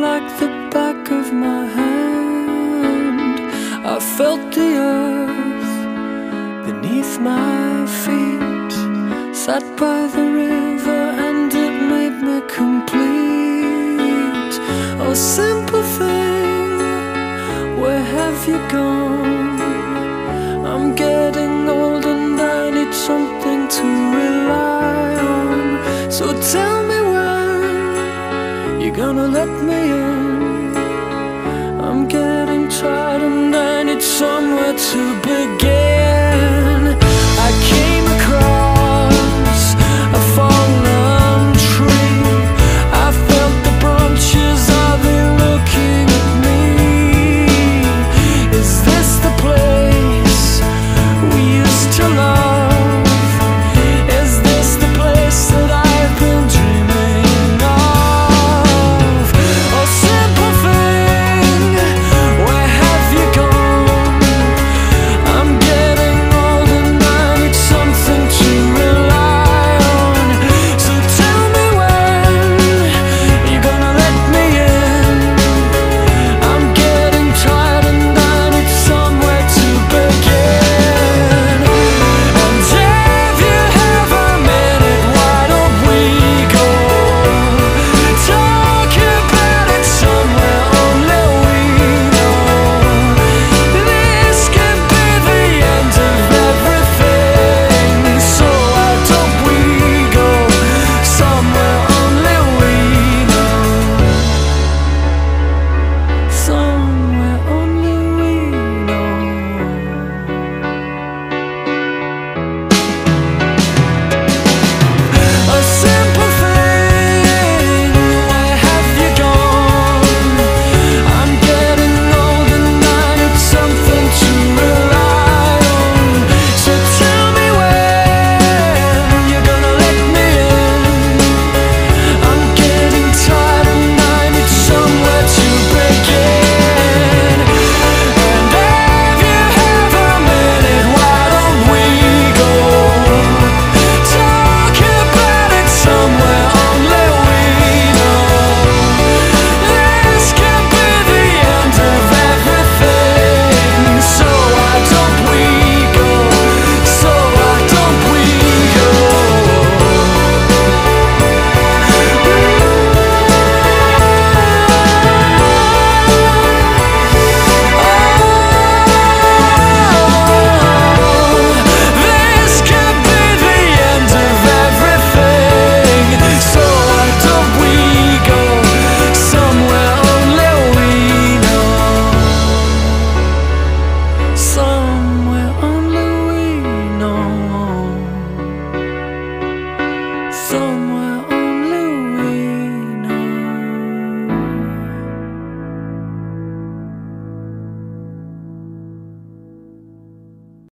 like the back of my hand. I felt the earth beneath my feet. Sat by the river and it made me complete. Oh, simple thing, where have you gone? I'm getting old and I need something to rely on. So tell Gonna let me in. I'm getting tired and I need somewhere to begin.